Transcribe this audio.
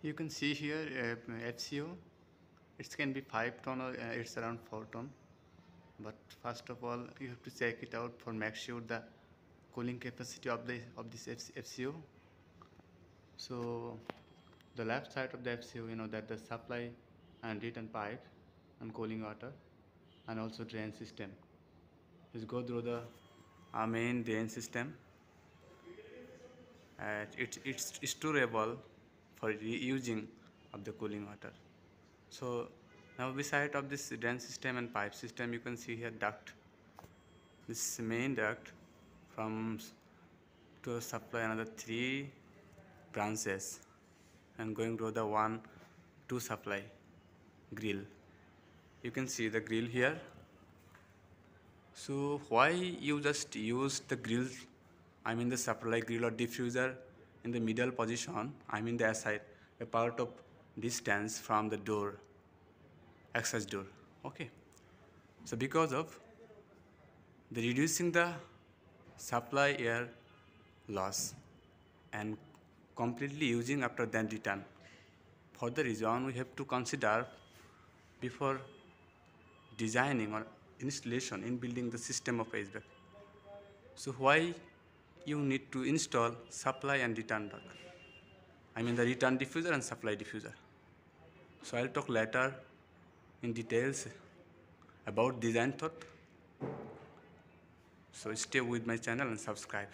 You can see here uh, FCU. It can be 5 ton or uh, it's around 4 ton. But first of all, you have to check it out for make sure the cooling capacity of the of this FCU. So the left side of the FCU, you know that the supply and return pipe and cooling water and also drain system. Let's go through the our main drain system. And it's it's storable for reusing of the cooling water. So now beside of this drain system and pipe system you can see here duct. This main duct from to supply another three branches and going to the one to supply grill you can see the grill here so why you just use the grill I mean the supply grill or diffuser in the middle position I mean the side a part of distance from the door access door okay so because of the reducing the supply air loss and completely using after then return for the reason we have to consider before designing or installation in building the system of HVAC. So why you need to install supply and return duct? I mean the return diffuser and supply diffuser. So I'll talk later in details about design thought. So stay with my channel and subscribe.